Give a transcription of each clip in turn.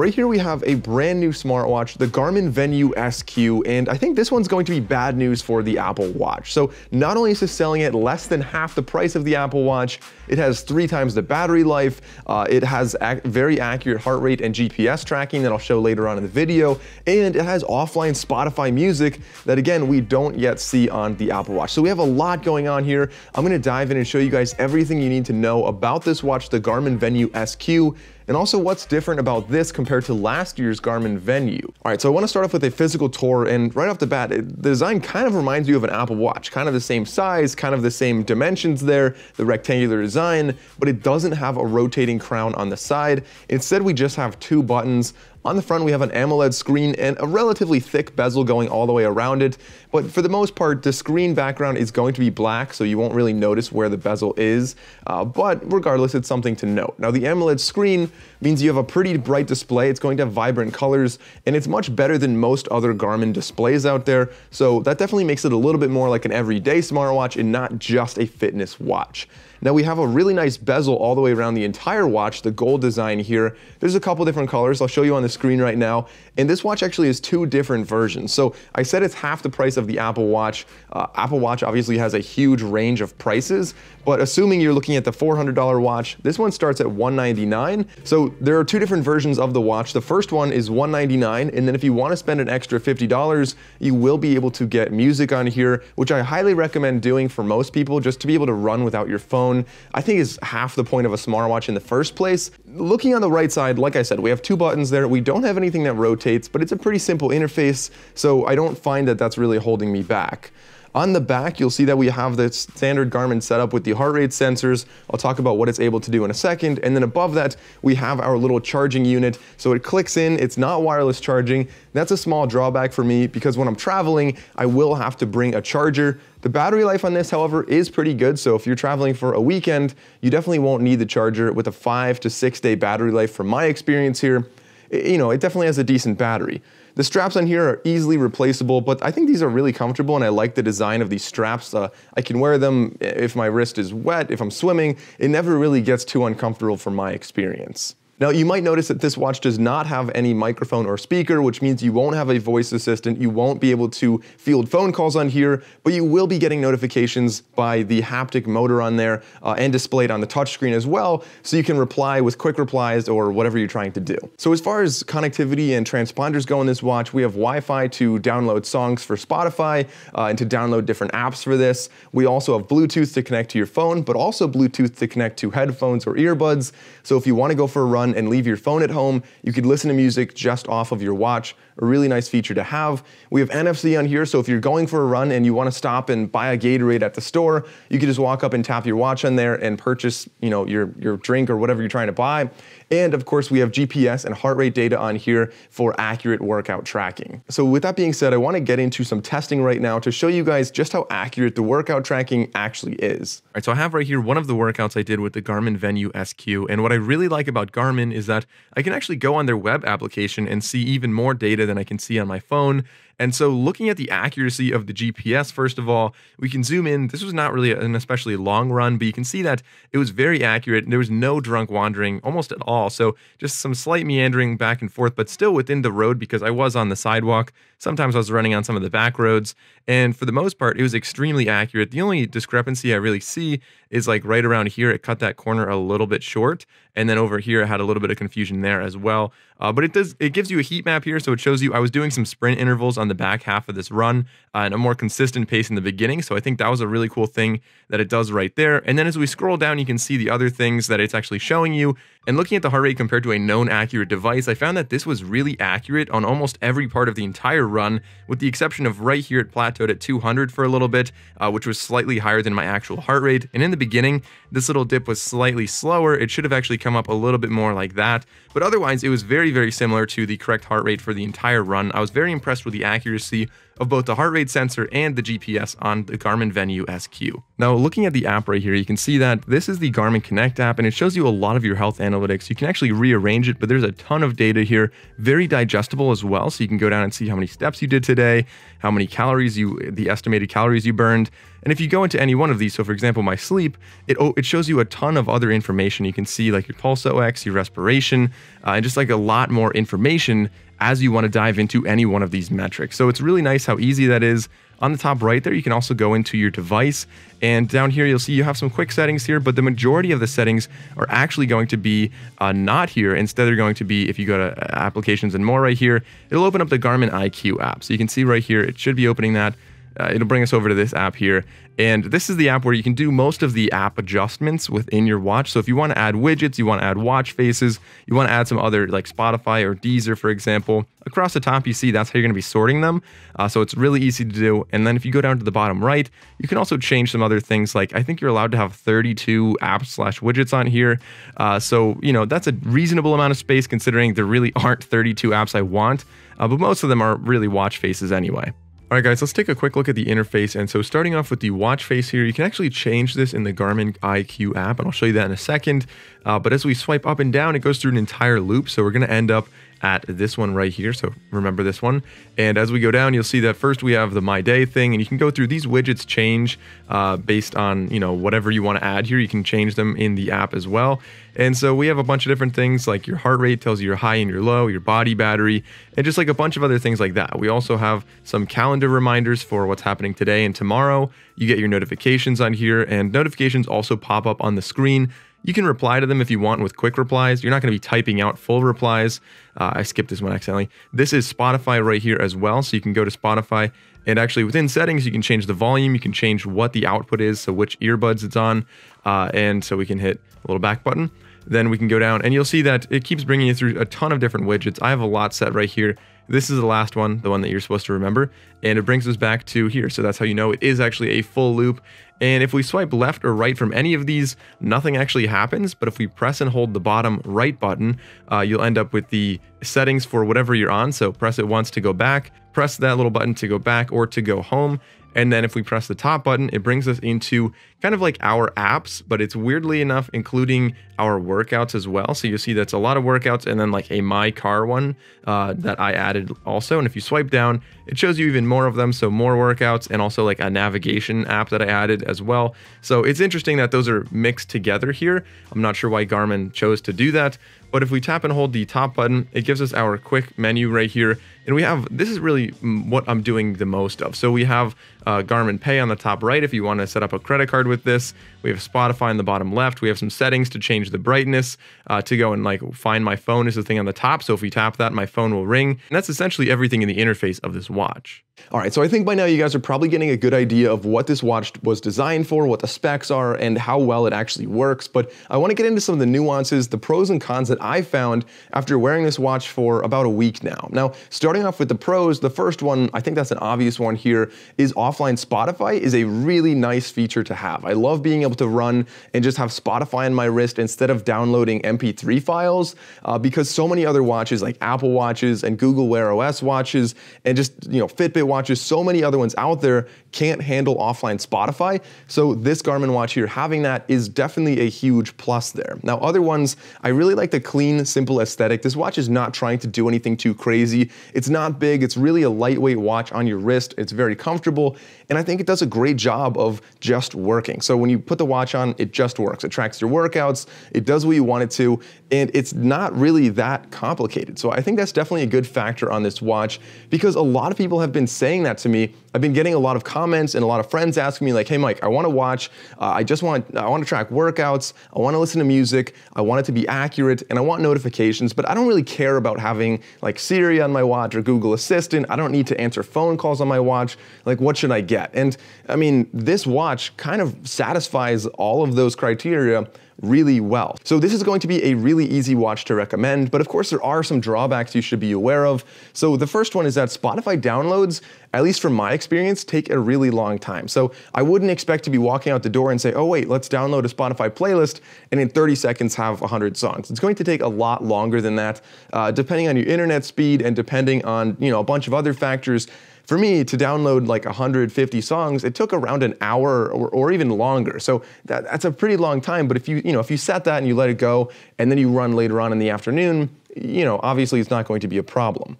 Right here we have a brand new smartwatch, the Garmin Venu SQ, and I think this one's going to be bad news for the Apple Watch. So not only is it selling at less than half the price of the Apple Watch, it has three times the battery life, uh, it has ac very accurate heart rate and GPS tracking that I'll show later on in the video, and it has offline Spotify music that again, we don't yet see on the Apple Watch. So we have a lot going on here. I'm gonna dive in and show you guys everything you need to know about this watch, the Garmin Venu SQ, and also what's different about this compared to last year's Garmin Venu. All right, so I wanna start off with a physical tour, and right off the bat, the design kind of reminds you of an Apple Watch, kind of the same size, kind of the same dimensions there, the rectangular design, but it doesn't have a rotating crown on the side. Instead, we just have two buttons, on the front, we have an AMOLED screen and a relatively thick bezel going all the way around it, but for the most part, the screen background is going to be black, so you won't really notice where the bezel is, uh, but regardless, it's something to note. Now, the AMOLED screen means you have a pretty bright display, it's going to have vibrant colors, and it's much better than most other Garmin displays out there, so that definitely makes it a little bit more like an everyday smartwatch and not just a fitness watch. Now we have a really nice bezel all the way around the entire watch, the gold design here. There's a couple different colors. I'll show you on the screen right now. And this watch actually has two different versions. So I said it's half the price of the Apple Watch. Uh, Apple Watch obviously has a huge range of prices, but assuming you're looking at the $400 watch, this one starts at 199. So there are two different versions of the watch. The first one is 199, and then if you want to spend an extra $50, you will be able to get music on here, which I highly recommend doing for most people just to be able to run without your phone. I think is half the point of a smartwatch in the first place. Looking on the right side, like I said, we have two buttons there. We don't have anything that rotates, but it's a pretty simple interface, so I don't find that that's really holding me back. On the back, you'll see that we have the standard Garmin setup with the heart rate sensors. I'll talk about what it's able to do in a second. And then above that, we have our little charging unit. So it clicks in, it's not wireless charging. That's a small drawback for me because when I'm traveling, I will have to bring a charger. The battery life on this, however, is pretty good. So if you're traveling for a weekend, you definitely won't need the charger with a five to six day battery life from my experience here. You know, it definitely has a decent battery. The straps on here are easily replaceable, but I think these are really comfortable and I like the design of these straps. Uh, I can wear them if my wrist is wet, if I'm swimming. It never really gets too uncomfortable from my experience. Now you might notice that this watch does not have any microphone or speaker, which means you won't have a voice assistant, you won't be able to field phone calls on here, but you will be getting notifications by the haptic motor on there uh, and displayed on the touchscreen as well, so you can reply with quick replies or whatever you're trying to do. So as far as connectivity and transponders go in this watch, we have Wi-Fi to download songs for Spotify uh, and to download different apps for this. We also have Bluetooth to connect to your phone, but also Bluetooth to connect to headphones or earbuds. So if you want to go for a run, and leave your phone at home. You could listen to music just off of your watch. A really nice feature to have. We have NFC on here, so if you're going for a run and you want to stop and buy a Gatorade at the store, you can just walk up and tap your watch on there and purchase, you know, your, your drink or whatever you're trying to buy. And of course, we have GPS and heart rate data on here for accurate workout tracking. So with that being said, I wanna get into some testing right now to show you guys just how accurate the workout tracking actually is. All right, so I have right here one of the workouts I did with the Garmin Venu SQ. And what I really like about Garmin is that I can actually go on their web application and see even more data than I can see on my phone. And so looking at the accuracy of the GPS, first of all, we can zoom in. This was not really an especially long run, but you can see that it was very accurate. There was no drunk wandering almost at all. So just some slight meandering back and forth, but still within the road because I was on the sidewalk. Sometimes I was running on some of the back roads. And for the most part, it was extremely accurate. The only discrepancy I really see is like right around here, it cut that corner a little bit short. And then over here, it had a little bit of confusion there as well. Uh, but it does, it gives you a heat map here. So it shows you, I was doing some sprint intervals on the back half of this run uh, and a more consistent pace in the beginning. So I think that was a really cool thing that it does right there. And then as we scroll down, you can see the other things that it's actually showing you. And looking at the heart rate compared to a known accurate device, I found that this was really accurate on almost every part of the entire run, with the exception of right here it plateaued at 200 for a little bit, uh, which was slightly higher than my actual heart rate. And in the beginning, this little dip was slightly slower. It should have actually come up a little bit more like that. But otherwise, it was very, very similar to the correct heart rate for the entire run. I was very impressed with the accuracy of both the heart rate sensor and the GPS on the Garmin Venu SQ. Now, looking at the app right here, you can see that this is the Garmin Connect app and it shows you a lot of your health analytics. You can actually rearrange it, but there's a ton of data here, very digestible as well. So you can go down and see how many steps you did today, how many calories you, the estimated calories you burned. And if you go into any one of these, so for example, my sleep, it, it shows you a ton of other information. You can see like your pulse OX, your respiration, uh, and just like a lot more information as you want to dive into any one of these metrics. So it's really nice how easy that is. On the top right there, you can also go into your device. And down here, you'll see you have some quick settings here, but the majority of the settings are actually going to be uh, not here. Instead, they're going to be, if you go to uh, applications and more right here, it'll open up the Garmin IQ app. So you can see right here, it should be opening that uh, it'll bring us over to this app here. And this is the app where you can do most of the app adjustments within your watch. So if you want to add widgets, you want to add watch faces, you want to add some other like Spotify or Deezer, for example, across the top you see that's how you're going to be sorting them. Uh, so it's really easy to do. And then if you go down to the bottom right, you can also change some other things. Like I think you're allowed to have 32 apps slash widgets on here. Uh, so, you know, that's a reasonable amount of space considering there really aren't 32 apps I want. Uh, but most of them are really watch faces anyway. Alright guys, let's take a quick look at the interface. And so starting off with the watch face here, you can actually change this in the Garmin IQ app, and I'll show you that in a second. Uh, but as we swipe up and down, it goes through an entire loop. So we're going to end up at this one right here. So remember this one. And as we go down, you'll see that first we have the My Day thing, and you can go through these widgets change uh, based on, you know, whatever you want to add here. You can change them in the app as well. And so we have a bunch of different things like your heart rate tells you your high and your low, your body battery, and just like a bunch of other things like that. We also have some calendar reminders for what's happening today and tomorrow. You get your notifications on here, and notifications also pop up on the screen you can reply to them if you want with quick replies. You're not going to be typing out full replies. Uh, I skipped this one accidentally. This is Spotify right here as well. So you can go to Spotify and actually within settings, you can change the volume. You can change what the output is, so which earbuds it's on. Uh, and so we can hit a little back button. Then we can go down and you'll see that it keeps bringing you through a ton of different widgets. I have a lot set right here. This is the last one, the one that you're supposed to remember, and it brings us back to here. So that's how you know it is actually a full loop. And if we swipe left or right from any of these, nothing actually happens. But if we press and hold the bottom right button, uh, you'll end up with the settings for whatever you're on. So press it once to go back, press that little button to go back or to go home. And then if we press the top button, it brings us into kind of like our apps, but it's weirdly enough including our workouts as well. So you see that's a lot of workouts and then like a My Car one uh, that I added also. And if you swipe down, it shows you even more of them. So more workouts and also like a navigation app that I added as well. So it's interesting that those are mixed together here. I'm not sure why Garmin chose to do that, but if we tap and hold the top button, it gives us our quick menu right here. And we have, this is really what I'm doing the most of. So we have uh, Garmin Pay on the top right if you want to set up a credit card with this. We have Spotify in the bottom left. We have some settings to change the brightness, uh, to go and like find my phone is the thing on the top. So if we tap that, my phone will ring. And that's essentially everything in the interface of this watch. All right, so I think by now you guys are probably getting a good idea of what this watch was designed for, what the specs are, and how well it actually works. But I want to get into some of the nuances, the pros and cons that I found after wearing this watch for about a week now. Now, starting off with the pros, the first one, I think that's an obvious one here, is offline Spotify is a really nice feature to have. I love being able to run and just have Spotify on my wrist instead of downloading MP3 files uh, because so many other watches like Apple watches and Google Wear OS watches and just, you know, Fitbit watches, so many other ones out there can't handle offline Spotify. So this Garmin watch here, having that is definitely a huge plus there. Now, other ones, I really like the clean, simple aesthetic. This watch is not trying to do anything too crazy. It's not big. It's really a lightweight watch on your wrist. It's very comfortable. And I think it does a great job of just working. So when you put the watch on, it just works. It tracks your workouts. It does what you want it to. And it's not really that complicated. So I think that's definitely a good factor on this watch because a lot of people have been saying that to me. I've been getting a lot of comments and a lot of friends asking me like, "Hey, Mike, I want to watch. Uh, I just want I want to track workouts. I want to listen to music. I want it to be accurate, and I want notifications. But I don't really care about having like Siri on my watch or Google Assistant. I don't need to answer phone calls on my watch. Like, what should I get? And I mean, this watch kind of satisfies all of those criteria really well. So this is going to be a really easy watch to recommend, but of course there are some drawbacks you should be aware of. So the first one is that Spotify downloads, at least from my experience, take a really long time. So I wouldn't expect to be walking out the door and say, oh wait, let's download a Spotify playlist and in 30 seconds have 100 songs. It's going to take a lot longer than that, uh, depending on your internet speed and depending on you know a bunch of other factors. For me, to download like 150 songs, it took around an hour or, or even longer. So that, that's a pretty long time. But if you, you know, if you set that and you let it go, and then you run later on in the afternoon, you know, obviously it's not going to be a problem.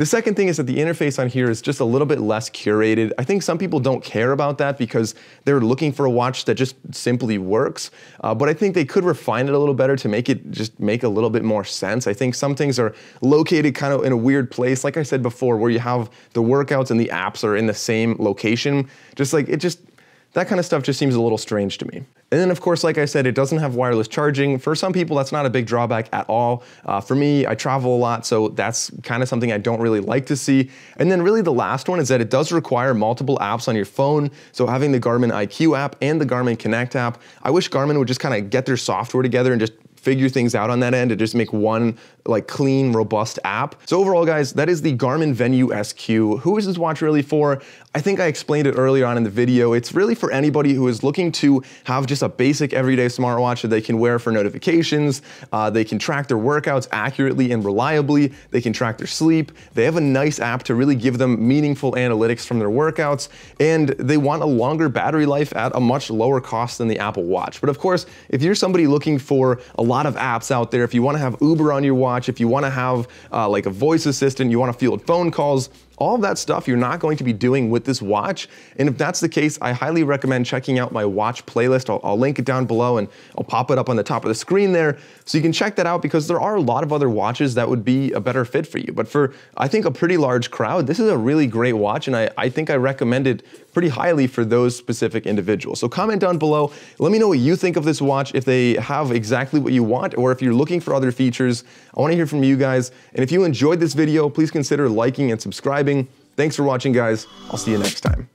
The second thing is that the interface on here is just a little bit less curated. I think some people don't care about that because they're looking for a watch that just simply works. Uh, but I think they could refine it a little better to make it just make a little bit more sense. I think some things are located kind of in a weird place, like I said before, where you have the workouts and the apps are in the same location. Just like it just that kind of stuff just seems a little strange to me. And then of course, like I said, it doesn't have wireless charging. For some people, that's not a big drawback at all. Uh, for me, I travel a lot, so that's kind of something I don't really like to see. And then really the last one is that it does require multiple apps on your phone. So having the Garmin IQ app and the Garmin Connect app, I wish Garmin would just kind of get their software together and just figure things out on that end and just make one like clean, robust app. So overall, guys, that is the Garmin Venu SQ. Who is this watch really for? I think I explained it earlier on in the video. It's really for anybody who is looking to have just a basic everyday smartwatch that they can wear for notifications. Uh, they can track their workouts accurately and reliably. They can track their sleep. They have a nice app to really give them meaningful analytics from their workouts. And they want a longer battery life at a much lower cost than the Apple Watch. But of course, if you're somebody looking for a lot of apps out there, if you want to have Uber on your watch, if you want to have uh, like a voice assistant, you want to field phone calls, all of that stuff you're not going to be doing with this watch. And if that's the case, I highly recommend checking out my watch playlist. I'll, I'll, link it down below and I'll pop it up on the top of the screen there. So you can check that out because there are a lot of other watches that would be a better fit for you. But for, I think, a pretty large crowd, this is a really great watch. And I, I think I recommend it pretty highly for those specific individuals. So comment down below. Let me know what you think of this watch, if they have exactly what you want, or if you're looking for other features. I wanna hear from you guys. And if you enjoyed this video, please consider liking and subscribing. Thanks for watching, guys. I'll see you next time.